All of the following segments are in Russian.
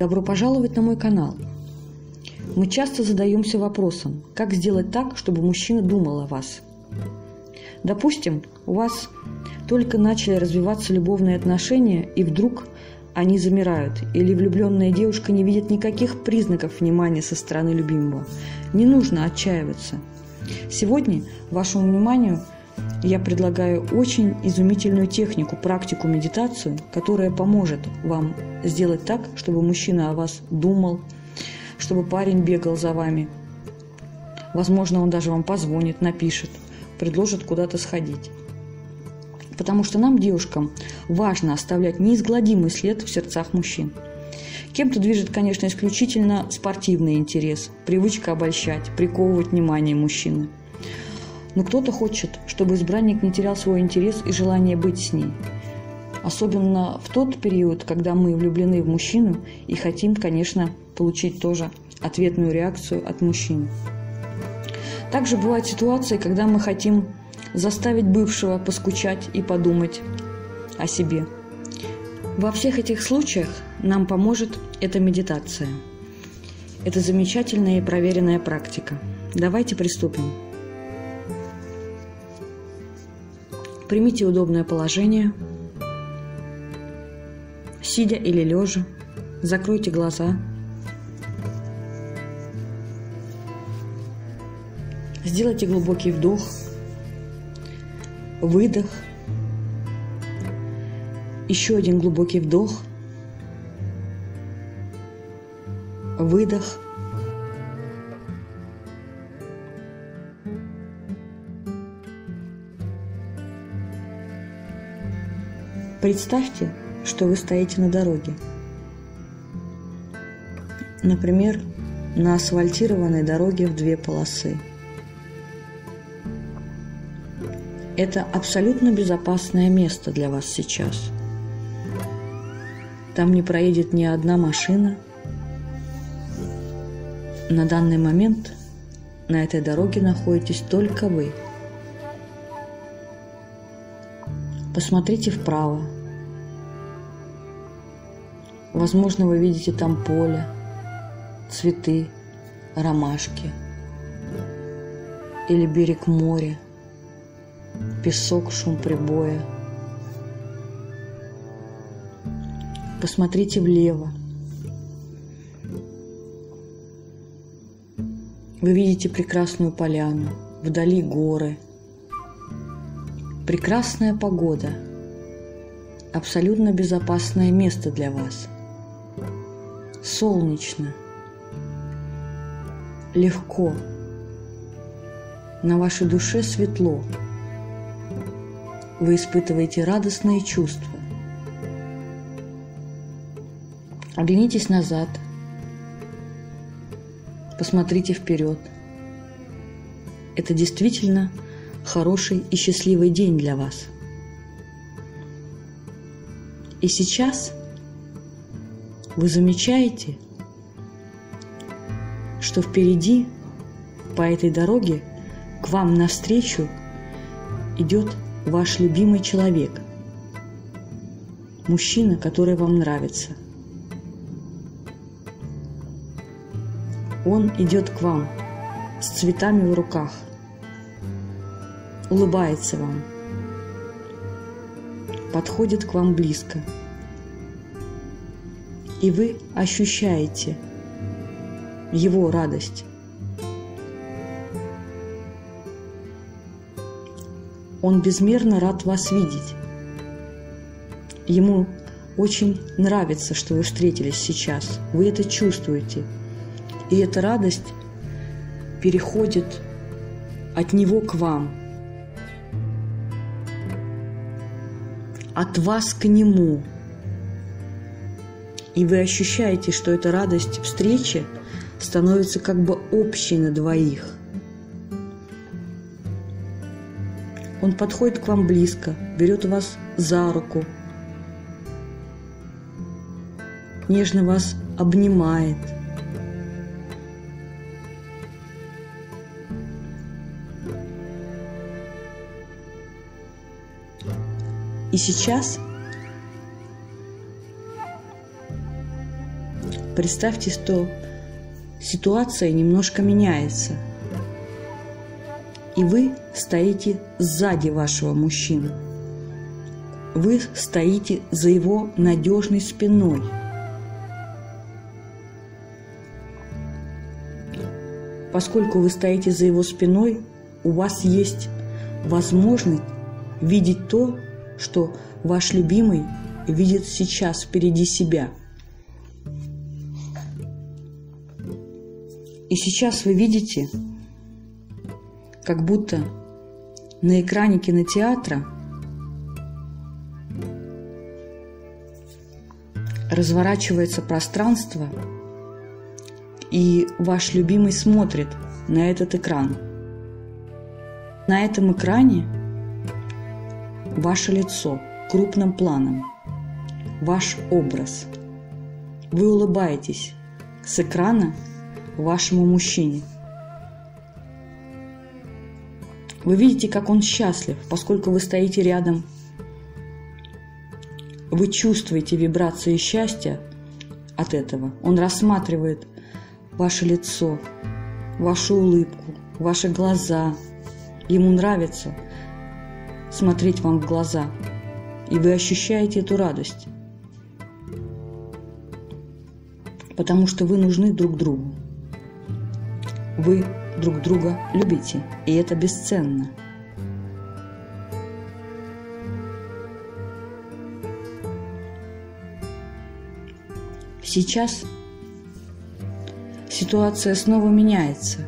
Добро пожаловать на мой канал. Мы часто задаемся вопросом, как сделать так, чтобы мужчина думал о вас. Допустим, у вас только начали развиваться любовные отношения, и вдруг они замирают, или влюбленная девушка не видит никаких признаков внимания со стороны любимого. Не нужно отчаиваться. Сегодня вашему вниманию я предлагаю очень изумительную технику, практику, медитацию, которая поможет вам сделать так, чтобы мужчина о вас думал, чтобы парень бегал за вами. Возможно, он даже вам позвонит, напишет, предложит куда-то сходить. Потому что нам, девушкам, важно оставлять неизгладимый след в сердцах мужчин. Кем-то движет, конечно, исключительно спортивный интерес, привычка обольщать, приковывать внимание мужчины. Но кто-то хочет, чтобы избранник не терял свой интерес и желание быть с ней. Особенно в тот период, когда мы влюблены в мужчину и хотим, конечно, получить тоже ответную реакцию от мужчины. Также бывают ситуации, когда мы хотим заставить бывшего поскучать и подумать о себе. Во всех этих случаях нам поможет эта медитация. Это замечательная и проверенная практика. Давайте приступим. Примите удобное положение, сидя или лежа, закройте глаза. Сделайте глубокий вдох, выдох, еще один глубокий вдох, выдох – Представьте, что вы стоите на дороге. Например, на асфальтированной дороге в две полосы. Это абсолютно безопасное место для вас сейчас. Там не проедет ни одна машина. На данный момент на этой дороге находитесь только вы – Посмотрите вправо. Возможно, вы видите там поле, цветы, ромашки или берег моря, песок, шум прибоя. Посмотрите влево. Вы видите прекрасную поляну, вдали горы – Прекрасная погода. Абсолютно безопасное место для вас. Солнечно. Легко. На вашей душе светло. Вы испытываете радостные чувства. Оглянитесь назад. Посмотрите вперед. Это действительно хороший и счастливый день для вас. И сейчас вы замечаете, что впереди по этой дороге к вам навстречу идет ваш любимый человек, мужчина, который вам нравится. Он идет к вам с цветами в руках – улыбается вам, подходит к вам близко. И вы ощущаете его радость. Он безмерно рад вас видеть. Ему очень нравится, что вы встретились сейчас. Вы это чувствуете. И эта радость переходит от него к вам – от вас к нему. И вы ощущаете, что эта радость встречи становится как бы общей на двоих. Он подходит к вам близко, берет вас за руку, нежно вас обнимает – И сейчас представьте, что ситуация немножко меняется. И вы стоите сзади вашего мужчины. Вы стоите за его надежной спиной. Поскольку вы стоите за его спиной, у вас есть возможность видеть то, что ваш любимый видит сейчас впереди себя. И сейчас вы видите, как будто на экране кинотеатра разворачивается пространство, и ваш любимый смотрит на этот экран. На этом экране ваше лицо крупным планом, ваш образ. Вы улыбаетесь с экрана вашему мужчине. Вы видите, как он счастлив, поскольку вы стоите рядом. Вы чувствуете вибрации счастья от этого. Он рассматривает ваше лицо, вашу улыбку, ваши глаза. Ему нравится смотреть вам в глаза, и вы ощущаете эту радость, потому что вы нужны друг другу. Вы друг друга любите, и это бесценно. Сейчас ситуация снова меняется,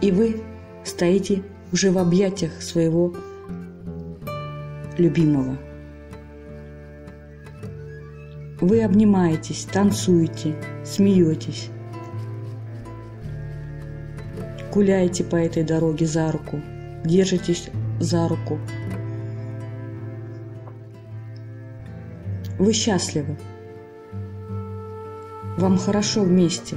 и вы стоите уже в объятиях своего любимого. Вы обнимаетесь, танцуете, смеетесь, гуляете по этой дороге за руку, держитесь за руку. Вы счастливы. Вам хорошо вместе.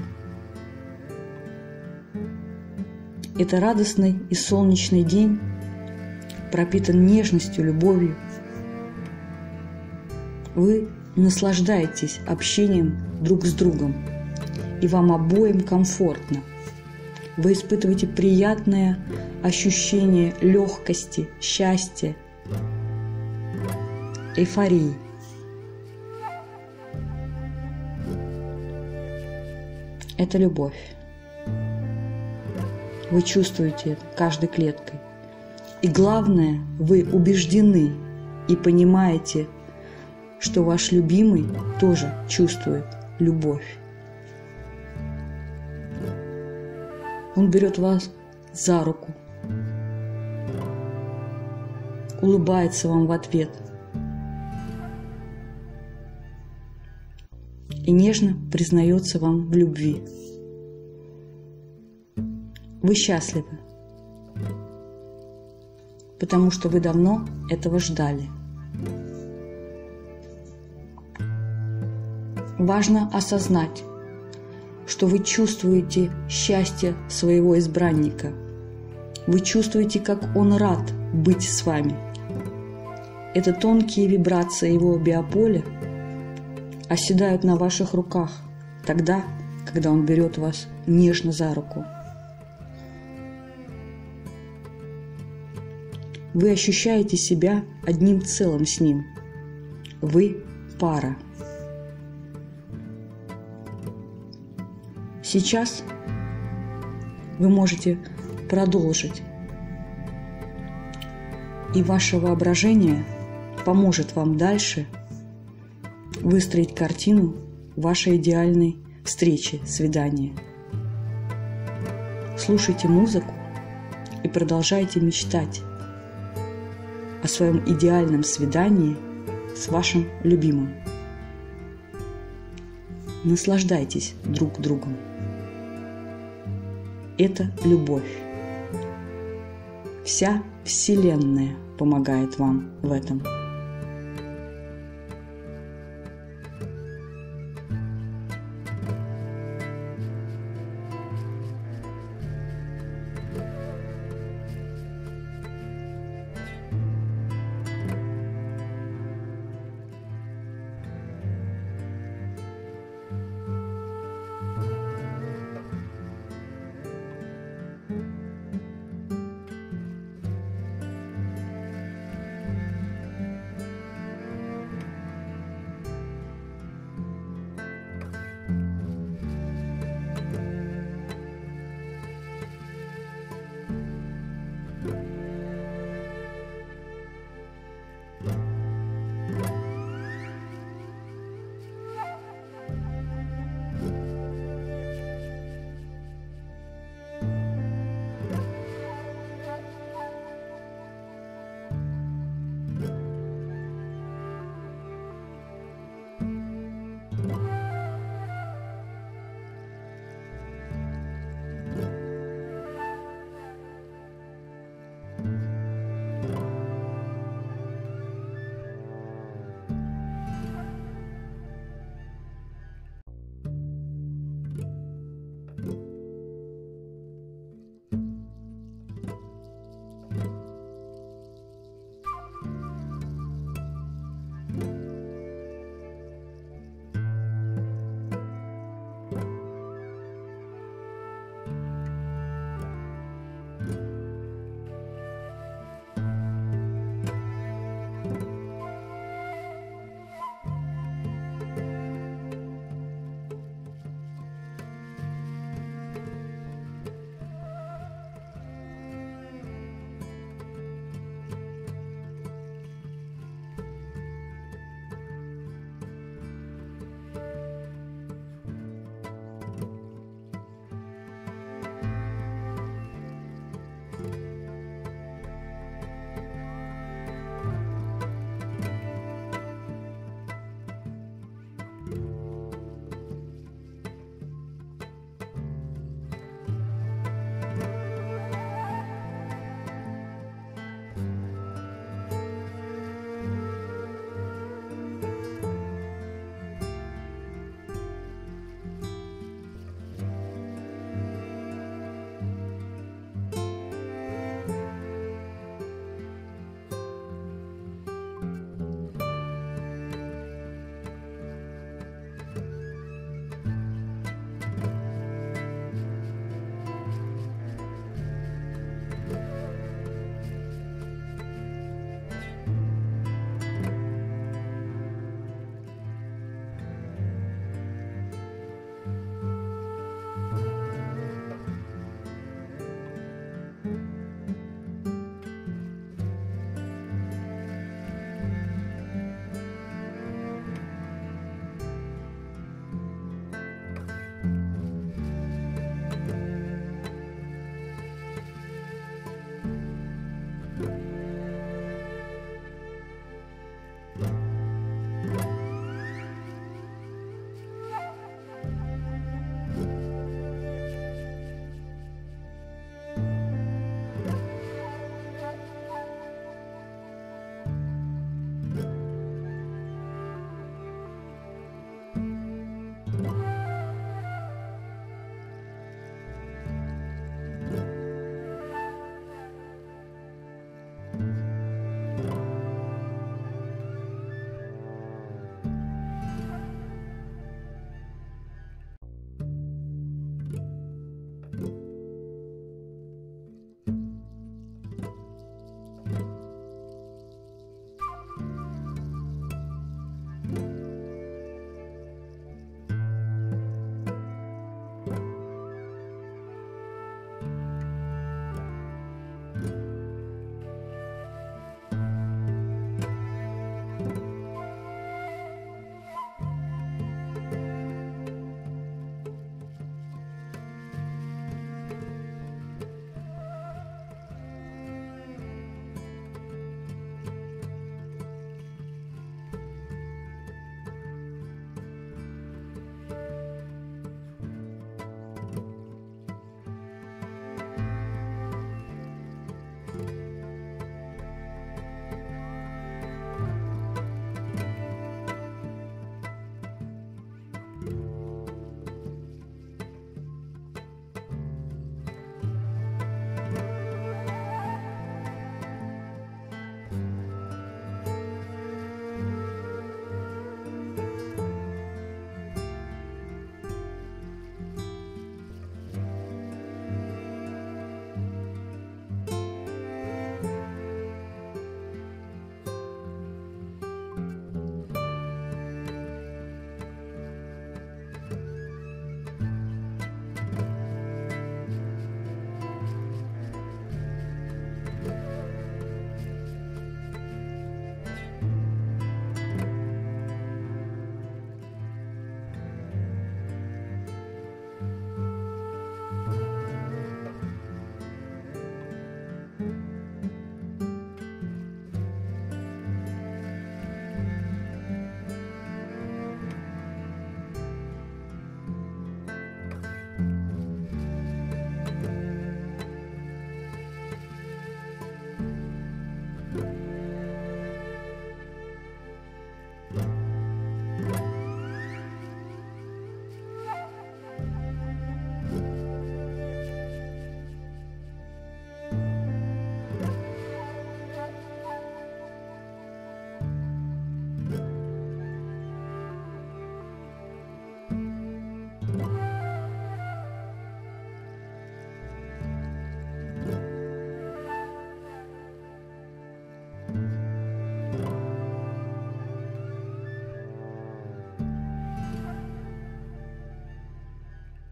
Это радостный и солнечный день, пропитан нежностью, любовью. Вы наслаждаетесь общением друг с другом, и вам обоим комфортно. Вы испытываете приятное ощущение легкости, счастья, эйфории. Это любовь. Вы чувствуете это каждой клеткой. И главное, вы убеждены и понимаете, что ваш любимый тоже чувствует любовь. Он берет вас за руку, улыбается вам в ответ и нежно признается вам в любви. Вы счастливы потому что вы давно этого ждали. Важно осознать, что вы чувствуете счастье своего избранника. Вы чувствуете, как он рад быть с вами. Это тонкие вибрации его биополя оседают на ваших руках тогда, когда он берет вас нежно за руку – Вы ощущаете себя одним целым с ним. Вы пара. Сейчас вы можете продолжить. И ваше воображение поможет вам дальше выстроить картину вашей идеальной встречи, свидания. Слушайте музыку и продолжайте мечтать о своем идеальном свидании с вашим любимым. Наслаждайтесь друг другом. Это любовь. Вся Вселенная помогает вам в этом.